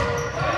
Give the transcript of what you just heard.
Oh,